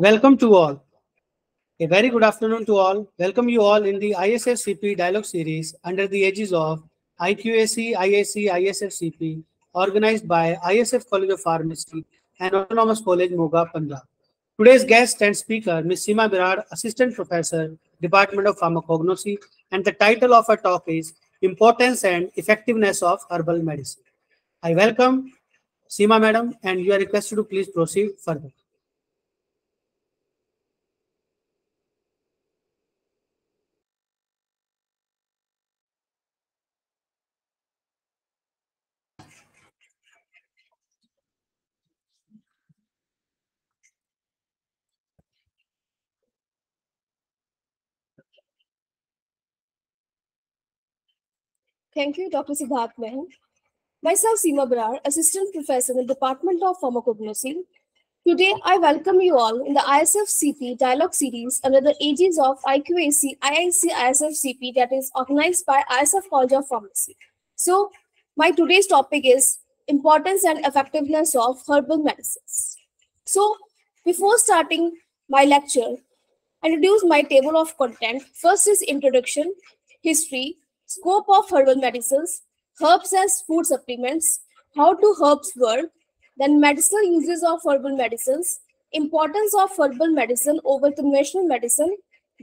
Welcome to all. A very good afternoon to all. Welcome you all in the ISFCP dialogue series under the aegis of IQAC, IIC, ISFCP, organized by ISF College of Pharmacy and Autonomous College, Moga, Punjab. Today's guest and speaker, Ms. Seema Brar, Assistant Professor, Department of Pharmacognosy, and the title of her talk is Importance and Effectiveness of Herbal Medicine. I welcome Seema Madam and you are requested to please proceed further. Thank you, Dr. Siddharth Mehan. Myself, Seema Brar, Assistant Professor in the Department of Pharmacognosy. Today, I welcome you all in the ISFCP dialogue series under the aegis of IQAC IIC ISFCP that is organized by ISF College of Pharmacy. So, my today's topic is importance and effectiveness of herbal medicines. So, before starting my lecture, I introduce my table of content. First is introduction, history, scope of herbal medicines, herbs as food supplements, how do herbs work, then medicinal uses of herbal medicines, importance of herbal medicine over conventional medicine,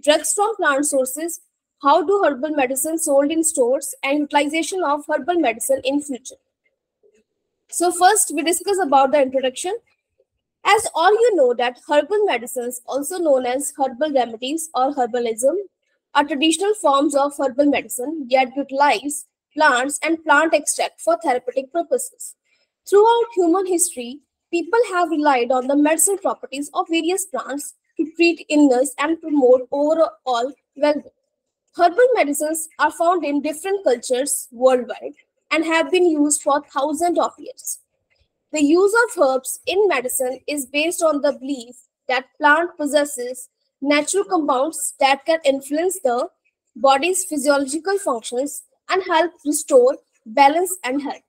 drugs from plant sources, how do herbal medicine sold in stores, and utilization of herbal medicine in future. So first we discuss about the introduction. As all you know that herbal medicines, also known as herbal remedies or herbalism, are traditional forms of herbal medicine yet utilize plants and plant extract for therapeutic purposes. Throughout human history, people have relied on the medicinal properties of various plants to treat illness and promote overall well-being. Herbal medicines are found in different cultures worldwide and have been used for thousands of years. The use of herbs in medicine is based on the belief that plant possesses natural compounds that can influence the body's physiological functions and help restore balance and health.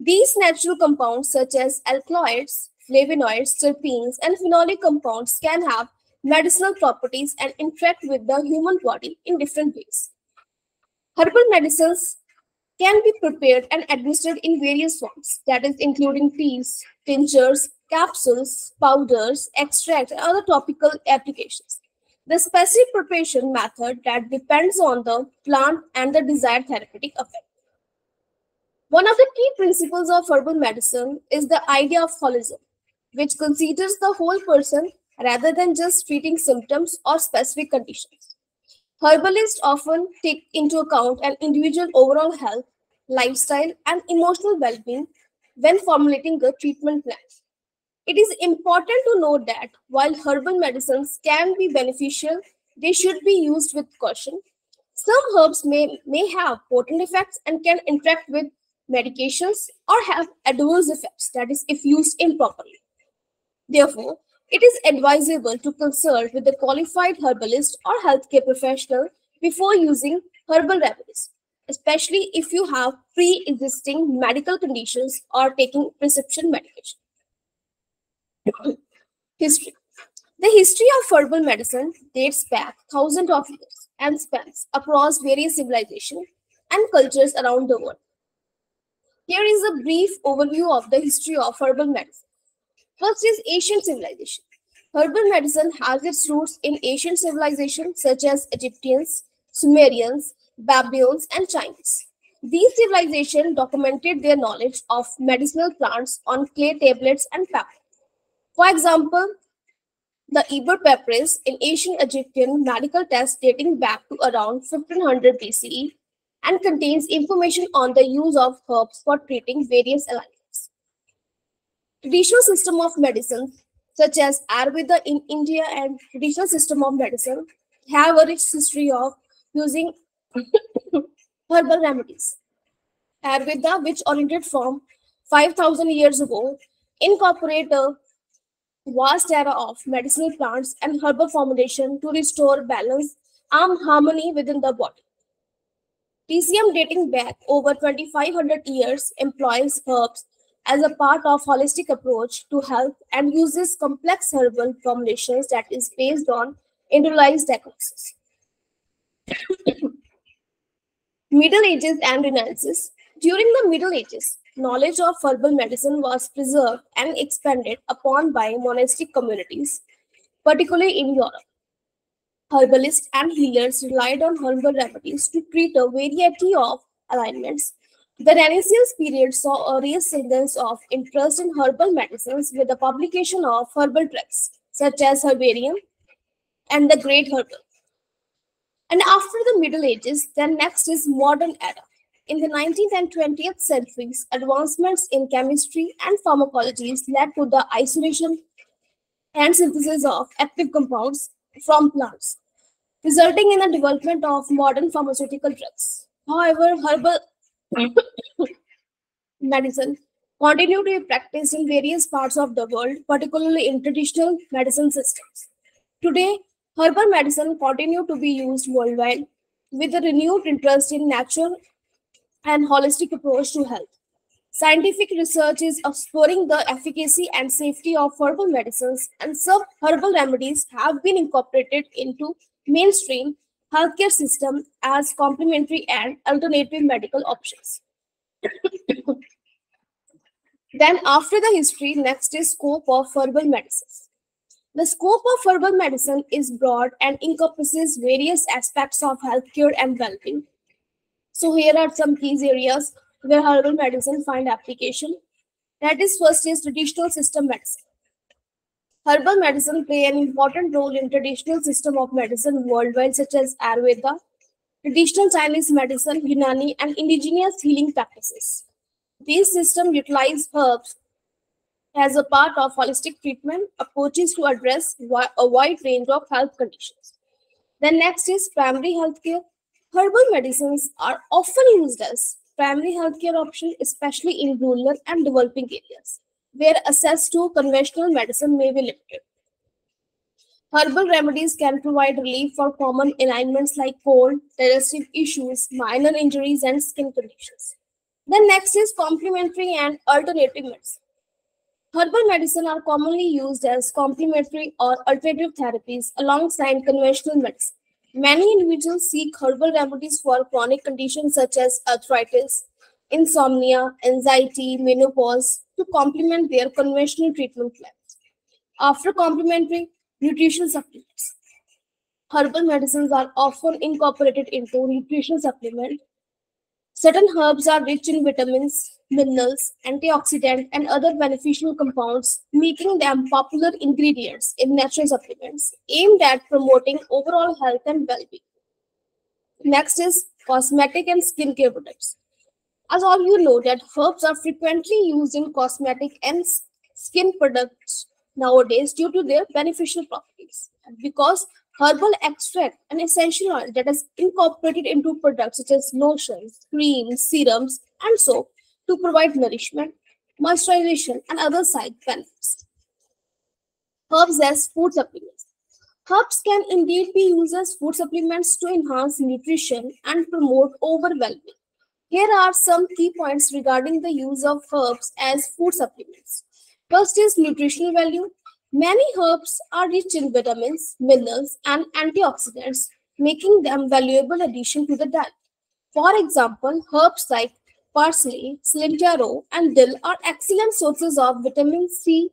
These natural compounds, such as alkaloids, flavonoids, terpenes, and phenolic compounds, can have medicinal properties and interact with the human body in different ways. Herbal medicines can be prepared and administered in various forms, that is, including teas, tinctures, capsules, powders, extract, and other topical applications. The specific preparation method that depends on the plant and the desired therapeutic effect. One of the key principles of herbal medicine is the idea of holism, which considers the whole person rather than just treating symptoms or specific conditions. Herbalists often take into account an individual overall health, lifestyle, and emotional well being when formulating a treatment plan. It is important to note that while herbal medicines can be beneficial, they should be used with caution. Some herbs may, may have potent effects and can interact with medications or have adverse effects, that is, if used improperly. Therefore, it is advisable to consult with a qualified herbalist or healthcare professional before using herbal remedies, especially if you have pre existing medical conditions or taking prescription medication. History. The history of herbal medicine dates back thousands of years and spans across various civilizations and cultures around the world. Here is a brief overview of the history of herbal medicine. First is ancient civilization. Herbal medicine has its roots in ancient civilizations such as Egyptians, Sumerians, Babylonians, and Chinese. These civilizations documented their knowledge of medicinal plants on clay tablets and papyrus. For example, the Ebers Papyrus in ancient Egyptian medical text dating back to around 1500 BCE and contains information on the use of herbs for treating various illnesses. Traditional system of medicine, such as Ayurveda in India and traditional system of medicine, have a rich history of using herbal remedies. Ayurveda, which originated from 5000 years ago, incorporate a vast era of medicinal plants and herbal formulation to restore balance and harmony within the body. TCM dating back over 2500 years employs herbs as a part of holistic approach to health and uses complex herbal formulations that is based on individualized diagnosis. Middle Ages and Renaissance. During the Middle Ages, knowledge of herbal medicine was preserved and expanded upon by monastic communities, particularly in Europe. Herbalists and healers relied on herbal remedies to treat a variety of ailments. The Renaissance period saw a resurgence of interest in herbal medicines with the publication of herbal tracts such as Herbarium and the Great Herbal. And after the Middle Ages, then next is modern era. In the 19th and 20th centuries, advancements in chemistry and pharmacology led to the isolation and synthesis of active compounds from plants, resulting in the development of modern pharmaceutical drugs. However, herbal medicine continued to be practiced in various parts of the world, particularly in traditional medicine systems. Today, herbal medicine continue to be used worldwide with a renewed interest in natural and holistic approach to health. Scientific research is exploring the efficacy and safety of herbal medicines, and some herbal remedies have been incorporated into mainstream healthcare system as complementary and alternative medical options. then, after the history, next is scope of herbal medicines. The scope of herbal medicine is broad and encompasses various aspects of healthcare and well-being so here are some key areas where herbal medicine find application. That is first is traditional system medicine. Herbal medicine play an important role in traditional system of medicine worldwide such as Ayurveda, traditional Chinese medicine, Unani and indigenous healing practices. These systems utilize herbs as a part of holistic treatment approaches to address a wide range of health conditions. The next is primary healthcare. Herbal medicines are often used as primary healthcare option, especially in rural and developing areas, where access to conventional medicine may be limited. Herbal remedies can provide relief for common ailments like cold, digestive issues, minor injuries, and skin conditions. The next is complementary and alternative medicine. Herbal medicine are commonly used as complementary or alternative therapies alongside conventional medicine. Many individuals seek herbal remedies for chronic conditions such as arthritis, insomnia, anxiety, menopause to complement their conventional treatment plans. After complementary nutrition supplements, herbal medicines are often incorporated into nutrition supplement. Certain herbs are rich in vitamins, minerals, antioxidant, and other beneficial compounds, making them popular ingredients in natural supplements aimed at promoting overall health and well-being. Next is cosmetic and skincare products. As all you know that herbs are frequently used in cosmetic and skin products nowadays due to their beneficial properties. Because herbal extract, an essential oil that is incorporated into products such as lotions, creams, serums, and soap, to provide nourishment, moisturization, and other side benefits. Herbs as food supplements. Herbs can indeed be used as food supplements to enhance nutrition and promote overwhelming. Here are some key points regarding the use of herbs as food supplements. First is nutritional value. Many herbs are rich in vitamins, minerals, and antioxidants, making them valuable addition to the diet. For example, herbs like parsley, cilantro, and dill are excellent sources of vitamin C,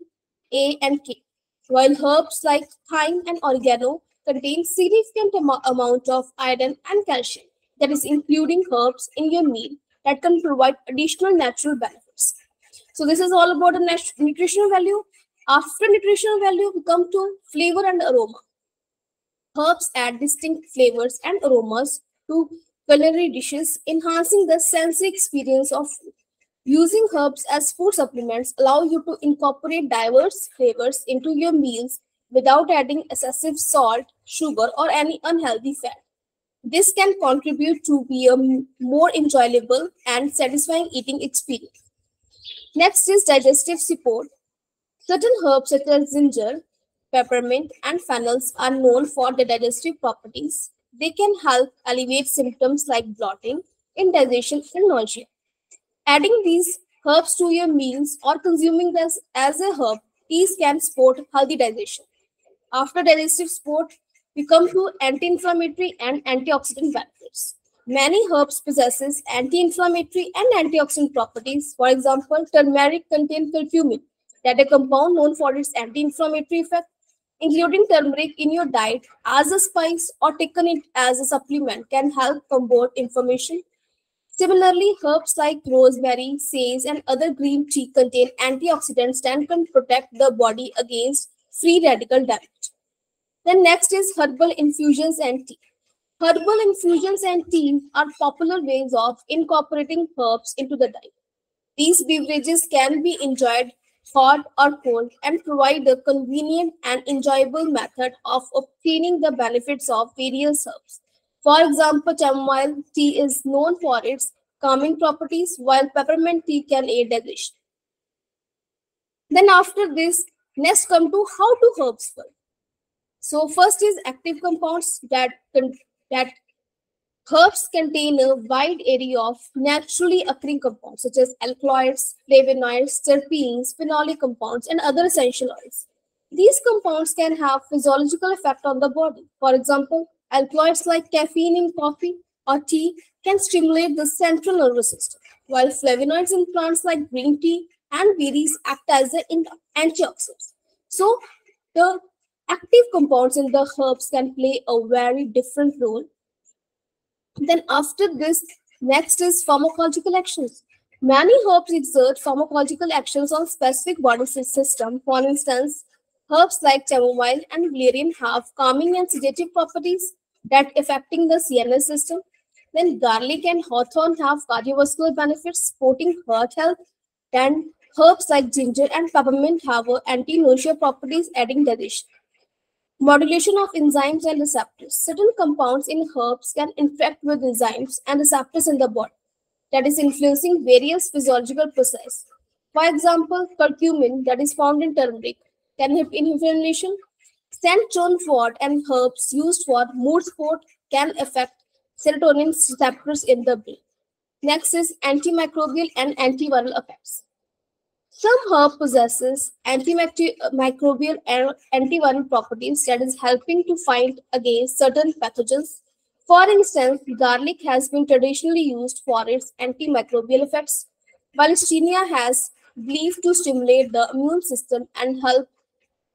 A, and K, while herbs like thyme and oregano contain significant am amount of iron and calcium, that is including herbs in your meal that can provide additional natural benefits. So this is all about the nutritional value. After nutritional value, we come to flavor and aroma. Herbs add distinct flavors and aromas to culinary dishes, enhancing the sensory experience of food. Using herbs as food supplements allow you to incorporate diverse flavors into your meals without adding excessive salt, sugar, or any unhealthy fat. This can contribute to be a more enjoyable and satisfying eating experience. Next is digestive support. Certain herbs such as ginger, peppermint, and fennels are known for their digestive properties they can help alleviate symptoms like bloating, indigestion, and nausea. Adding these herbs to your meals or consuming them as a herb, teas can support healthy digestion. After digestive support, we come to anti-inflammatory and antioxidant benefits. Many herbs possesses anti-inflammatory and antioxidant properties. For example, turmeric contains curcumin, that a compound known for its anti-inflammatory effect. Including turmeric in your diet as a spice or taken it as a supplement can help combat inflammation. Similarly, herbs like rosemary, sage, and other green tea contain antioxidants that can protect the body against free radical damage. Then next is herbal infusions and tea. Herbal infusions and tea are popular ways of incorporating herbs into the diet. These beverages can be enjoyed hot or cold and provide a convenient and enjoyable method of obtaining the benefits of various herbs. For example, chamomile tea is known for its calming properties, while peppermint tea can aid digestion. Then after this, next come to how do herbs work. So first is active compounds that that herbs contain a wide area of naturally occurring compounds such as alkaloids, flavonoids, terpenes, phenolic compounds, and other essential oils. These compounds can have physiological effect on the body. For example, alkaloids like caffeine in coffee or tea can stimulate the central nervous system, while flavonoids in plants like green tea and berries act as an antioxidants. So, the active compounds in the herbs can play a very different role then after this, next is pharmacological actions. Many herbs exert pharmacological actions on specific body system. For instance, herbs like chamomile and valerian have calming and sedative properties that affecting the CNS system. Then garlic and hawthorn have cardiovascular benefits supporting heart health. Then herbs like ginger and peppermint have anti-nausea properties adding digestion. Modulation of enzymes and receptors. Certain compounds in herbs can interact with enzymes and receptors in the body, that is influencing various physiological processes. For example, curcumin that is found in turmeric can inhibit inflammation. St. wort and herbs used for mood support can affect serotonin receptors in the brain. Next is antimicrobial and antiviral effects. Some herb possesses antimicrobial uh, and er-, antiviral properties that is helping to fight against certain pathogens. For instance, garlic has been traditionally used for its antimicrobial effects, while has believed to stimulate the immune system and help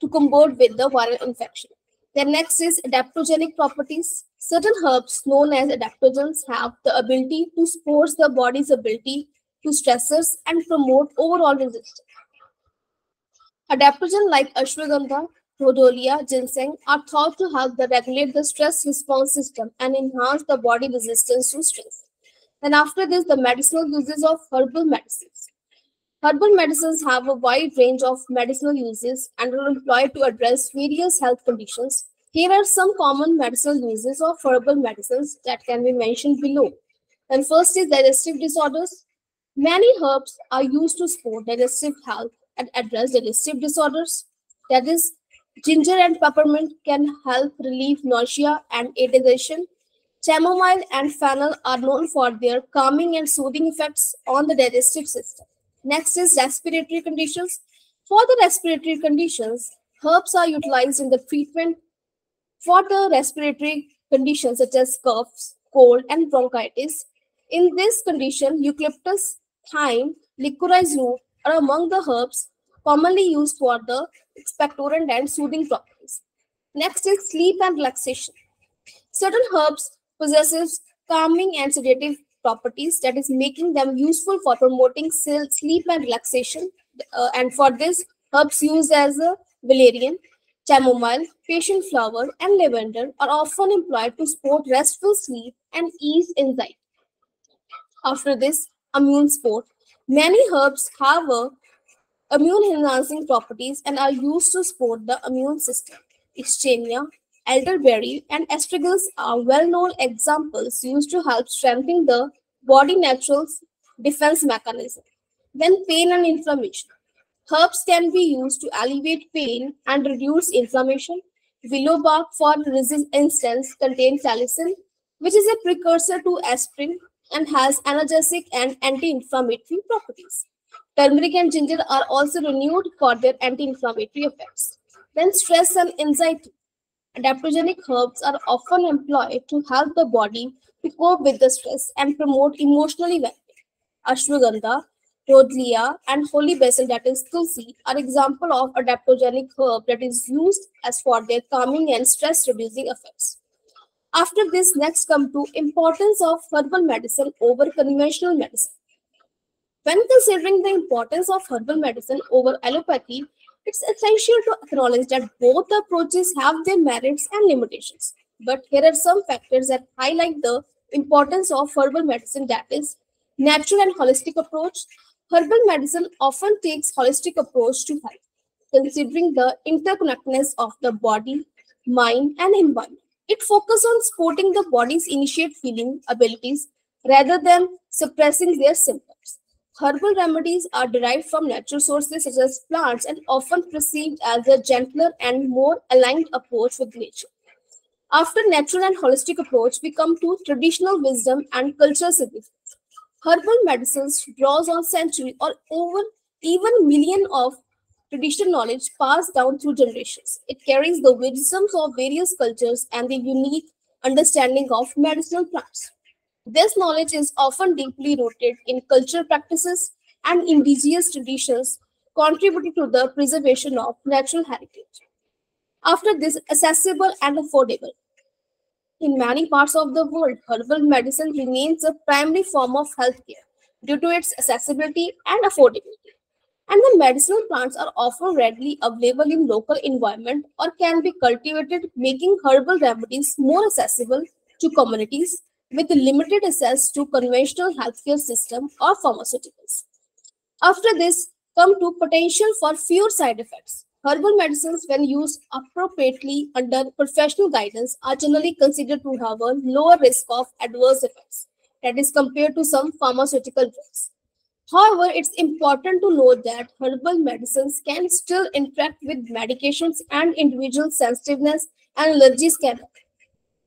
to combat with the viral infection. The next is adaptogenic properties. Certain herbs known as adaptogens have the ability to support the body's ability to stressors and promote overall resistance. Adaptogen like ashwagandha, rhodiola, ginseng are thought to help the regulate the stress response system and enhance the body resistance to stress. And after this, the medicinal uses of herbal medicines. Herbal medicines have a wide range of medicinal uses and are employed to address various health conditions. Here are some common medicinal uses of herbal medicines that can be mentioned below. And first is digestive disorders. Many herbs are used to support digestive health and address digestive disorders. That is, ginger and peppermint can help relieve nausea and digestion. Chamomile and fennel are known for their calming and soothing effects on the digestive system. Next is respiratory conditions. For the respiratory conditions, herbs are utilized in the treatment for the respiratory conditions such as coughs, cold, and bronchitis. In this condition, eucalyptus thyme, licorice root are among the herbs commonly used for the expectorant and soothing properties. Next is sleep and relaxation. Certain herbs possesses calming and sedative properties that is making them useful for promoting sleep and relaxation. Uh, and for this, herbs used as a valerian, chamomile, passion flower, and lavender are often employed to support restful sleep and ease anxiety. After this, immune support. Many herbs have uh, immune enhancing properties and are used to support the immune system. Echinacea, elderberry, and astragalus are well-known examples used to help strengthen the body natural defense mechanism. Then pain and inflammation. Herbs can be used to alleviate pain and reduce inflammation. Willow bark, for instance, contains salicin, which is a precursor to aspirin and has analgesic and anti-inflammatory properties. Turmeric and ginger are also renewed for their anti-inflammatory effects. Then stress and anxiety. Adaptogenic herbs are often employed to help the body to cope with the stress and promote emotional well-being. Ashwagandha, Rhodiola, and holy basil, that is tulsi, are example of adaptogenic herb that is used as for their calming and stress-reducing effects. After this, next come to importance of herbal medicine over conventional medicine. When considering the importance of herbal medicine over allopathy, it's essential to acknowledge that both approaches have their merits and limitations. But here are some factors that highlight the importance of herbal medicine that is natural and holistic approach. Herbal medicine often takes holistic approach to health, considering the interconnectedness of the body, mind, and environment. It focuses on supporting the body's innate healing abilities rather than suppressing their symptoms. Herbal remedies are derived from natural sources such as plants and often perceived as a gentler and more aligned approach with nature. After natural and holistic approach, we come to traditional wisdom and cultural significance. Herbal medicines draws on century or over even million of traditional knowledge passed down through generations. It carries the wisdoms of various cultures and the unique understanding of medicinal plants. This knowledge is often deeply rooted in cultural practices and indigenous traditions, contributing to the preservation of natural heritage. After this, accessible and affordable. In many parts of the world, herbal medicine remains a primary form of healthcare due to its accessibility and affordability. And the medicinal plants are often readily available in local environment or can be cultivated, making herbal remedies more accessible to communities with limited access to conventional healthcare system or pharmaceuticals. After this, come to potential for fewer side effects. Herbal medicines, when used appropriately under professional guidance, are generally considered to have a lower risk of adverse effects, that is compared to some pharmaceutical drugs. However, it's important to note that herbal medicines can still interact with medications and individual sensitiveness and allergies can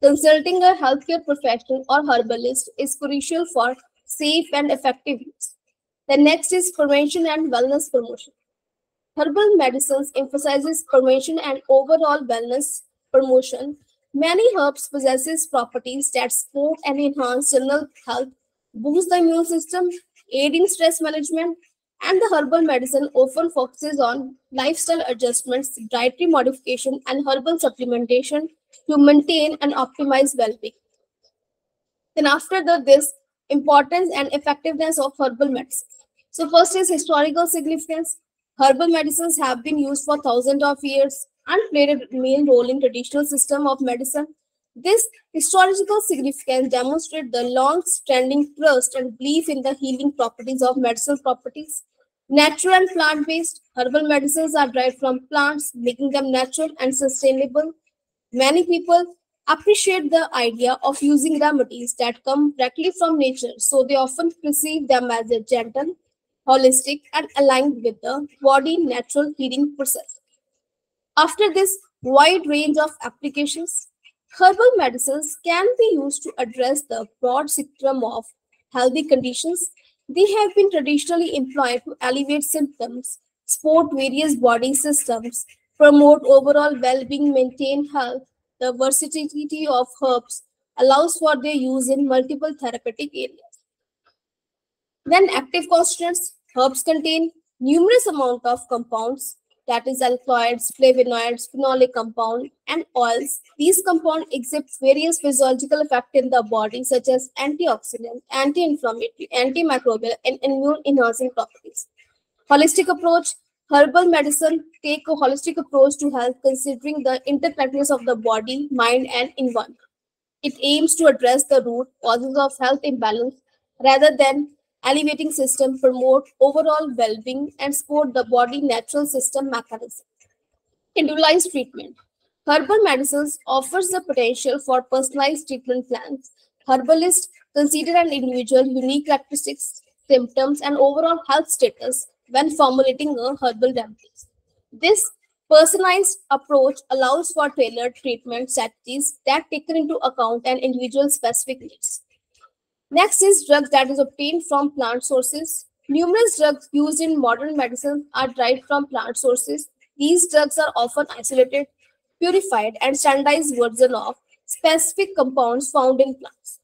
Consulting a healthcare professional or herbalist is crucial for safe and effective use. The next is prevention and wellness promotion. Herbal medicines emphasizes prevention and overall wellness promotion. Many herbs possesses properties that support and enhance general health, boost the immune system, aid in stress management, and the herbal medicine often focuses on lifestyle adjustments, dietary modification, and herbal supplementation to maintain and optimize well-being. Then after the this importance and effectiveness of herbal medicine. So first is historical significance. Herbal medicines have been used for thousands of years and played a main role in traditional system of medicine. This historical significance demonstrates the long-standing trust and belief in the healing properties of medicinal properties. Natural and plant-based herbal medicines are derived from plants, making them natural and sustainable. Many people appreciate the idea of using remedies that come directly from nature, so they often perceive them as a gentle, holistic, and aligned with the body natural healing process. After this wide range of applications, herbal medicines can be used to address the broad spectrum of healthy conditions. They have been traditionally employed to alleviate symptoms, support various body systems, promote overall well-being, maintain health. The versatility of herbs allows for their use in multiple therapeutic areas. Then active constituents, herbs contain numerous amount of compounds that is alkaloids, flavonoids, phenolic compound, and oils. These compounds exhibit various physiological effects in the body, such as antioxidant, anti-inflammatory, antimicrobial, and immune-enhancing properties. Holistic approach, herbal medicine take a holistic approach to health, considering the interconnectedness of the body, mind, and environment. It aims to address the root causes of health imbalance rather than elevating system promote overall well-being and support the body natural system mechanism. Individualized treatment. Herbal medicines offers the potential for personalized treatment plans. Herbalists consider an individual unique characteristics, symptoms, and overall health status when formulating a herbal remedy. This personalized approach allows for tailored treatment strategies that take into account an individual's specific needs. Next is drugs that is obtained from plant sources. Numerous drugs used in modern medicine are derived from plant sources. These drugs are often isolated, purified, and standardized versions of specific compounds found in plants.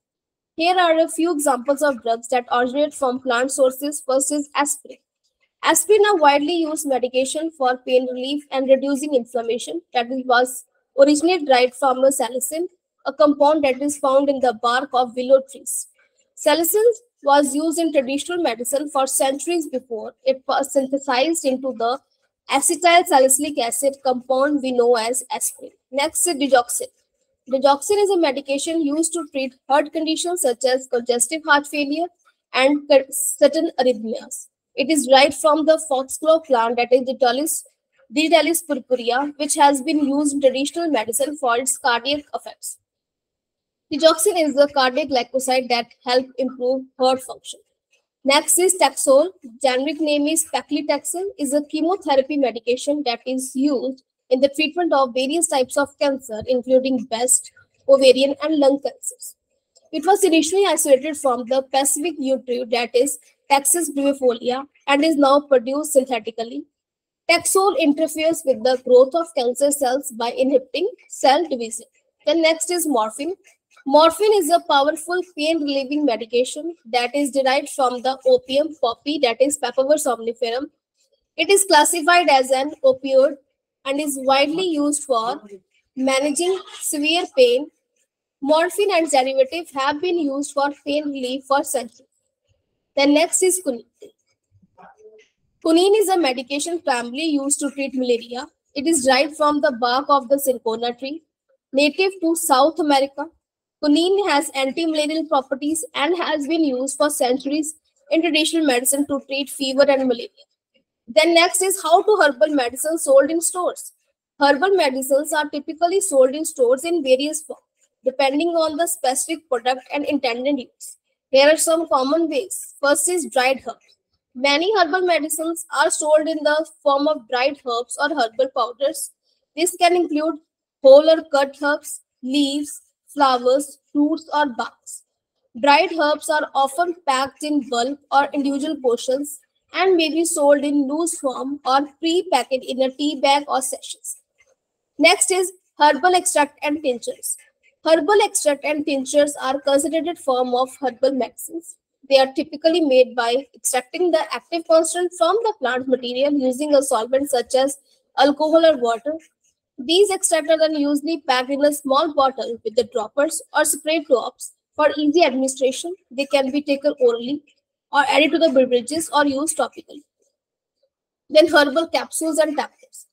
Here are a few examples of drugs that originate from plant sources. First is aspirin. Aspirin, a widely used medication for pain relief and reducing inflammation, that was originally derived from a salicin, a compound that is found in the bark of willow trees. Salicin was used in traditional medicine for centuries before it was synthesized into the acetyl salicylic acid compound we know as aspirin. Next digoxin. Digoxin is a medication used to treat heart conditions such as congestive heart failure and certain arrhythmias. It is derived from the foxglove plant that is Digitalis, Digitalis purpurea, which has been used in traditional medicine for its cardiac effects. Digoxin is a cardiac glycoside that help improve heart function. Next is Taxol. Generic name is paclitaxel. is a chemotherapy medication that is used in the treatment of various types of cancer, including breast, ovarian, and lung cancers. It was initially isolated from the Pacific yew tree, that is Taxus brevifolia, and is now produced synthetically. Taxol interferes with the growth of cancer cells by inhibiting cell division. The next is morphine. Morphine is a powerful pain relieving medication that is derived from the opium poppy, that is Papaver somniferum. It is classified as an opioid and is widely used for managing severe pain. Morphine and derivatives have been used for pain relief for centuries. The next is quinine. Quinine is a medication primarily used to treat malaria. It is derived from the bark of the cinchona tree, native to South America. Quinine has anti-malarial properties and has been used for centuries in traditional medicine to treat fever and malaria. Then next is how to herbal medicine sold in stores. Herbal medicines are typically sold in stores in various forms, depending on the specific product and intended use. Here are some common ways. First is dried herbs. Many herbal medicines are sold in the form of dried herbs or herbal powders. This can include whole or cut herbs, leaves, flowers, fruits, or barks. Dried herbs are often packed in bulk or individual portions and may be sold in loose form or pre-packaged in a tea bag or sachets. Next is herbal extract and tinctures. Herbal extract and tinctures are concentrated form of herbal medicines. They are typically made by extracting the active constituent from the plant material using a solvent such as alcohol or water. These extracts are then usually packed in a small bottle with the droppers or spray drops. For easy administration, they can be taken orally or added to the beverages or used topically. Then herbal capsules and tablets.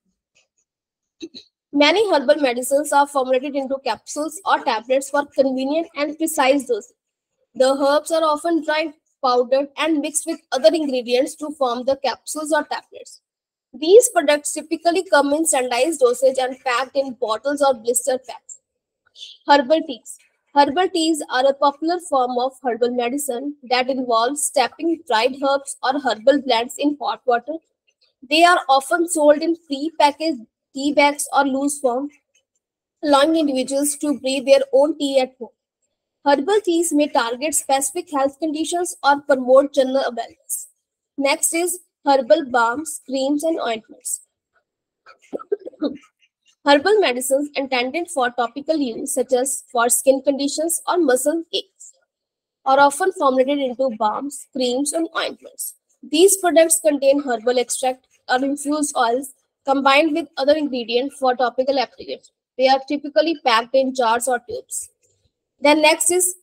Many herbal medicines are formulated into capsules or tablets for convenient and precise dosing. The herbs are often dried, powdered, and mixed with other ingredients to form the capsules or tablets. These products typically come in standardized dosage and packed in bottles or blister packs. Herbal teas. Herbal teas are a popular form of herbal medicine that involves steeping dried herbs or herbal blends in hot water. They are often sold in pre-packaged tea bags or loose form, allowing individuals to brew their own tea at home. Herbal teas may target specific health conditions or promote general awareness. Next is herbal balms, creams, and ointments. Herbal medicines intended for topical use, such as for skin conditions or muscle aches, are often formulated into balms, creams, and ointments. These products contain herbal extract or infused oils combined with other ingredients for topical application. They are typically packed in jars or tubes. Then next is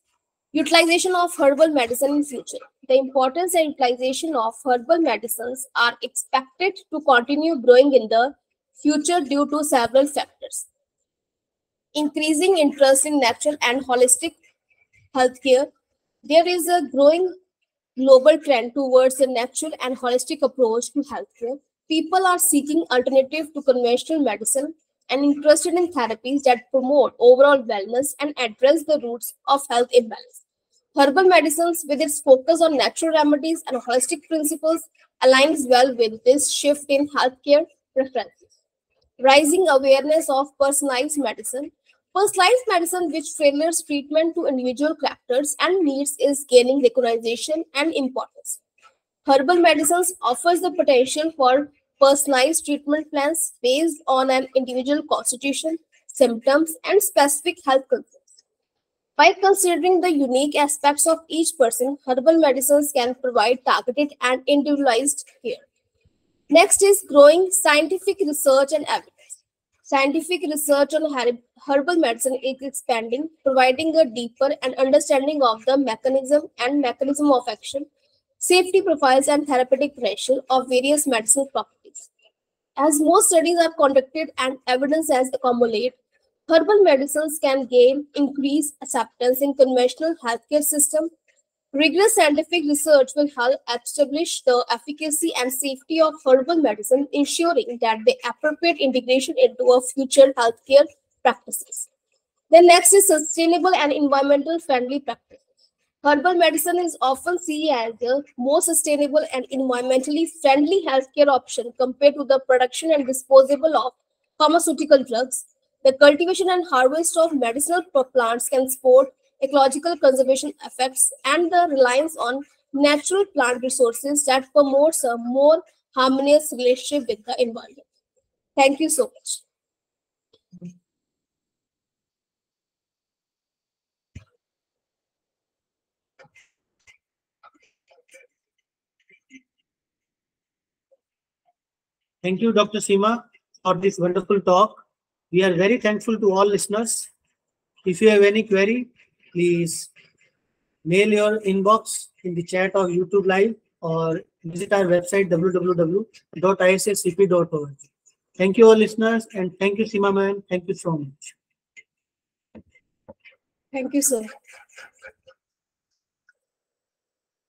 utilization of herbal medicine in future. The importance and utilization of herbal medicines are expected to continue growing in the future due to several factors. Increasing interest in natural and holistic healthcare. There is a growing global trend towards a natural and holistic approach to healthcare. People are seeking alternative to conventional medicine and interested in therapies that promote overall wellness and address the roots of health imbalance. Herbal medicines, with its focus on natural remedies and holistic principles, aligns well with this shift in healthcare preferences rising awareness of personalized medicine. Personalized medicine, which tailors treatment to individual characters and needs, is gaining recognition and importance. herbal medicines offers the potential for personalized treatment plans based on an individual constitution, symptoms, and specific health concerns. By considering the unique aspects of each person, herbal medicines can provide targeted and individualized care. Next is growing scientific research and evidence. Scientific research on herbal medicine is expanding, providing a deeper and understanding of the mechanism and mechanism of action, safety profiles, and therapeutic potential of various medicinal properties. As more studies are conducted and evidence has accumulated, herbal medicines can gain increased acceptance in conventional healthcare system. Rigorous scientific research will help establish the efficacy and safety of herbal medicine, ensuring that the appropriate integration into a future healthcare practices. The next is sustainable and environmental friendly practice. Herbal medicine is often seen as the most sustainable and environmentally friendly healthcare option compared to the production and disposal of pharmaceutical drugs. The cultivation and harvest of medicinal plants can support ecological conservation effects and the reliance on natural plant resources that promotes a more harmonious relationship with the environment. Thank you so much. Thank you, Dr. Seema, for this wonderful talk. We are very thankful to all listeners. If you have any query, please mail your inbox in the chat of YouTube Live or visit our website www.isfcp.org. Thank you all listeners and thank you Seema man. Thank you so much. Thank you sir.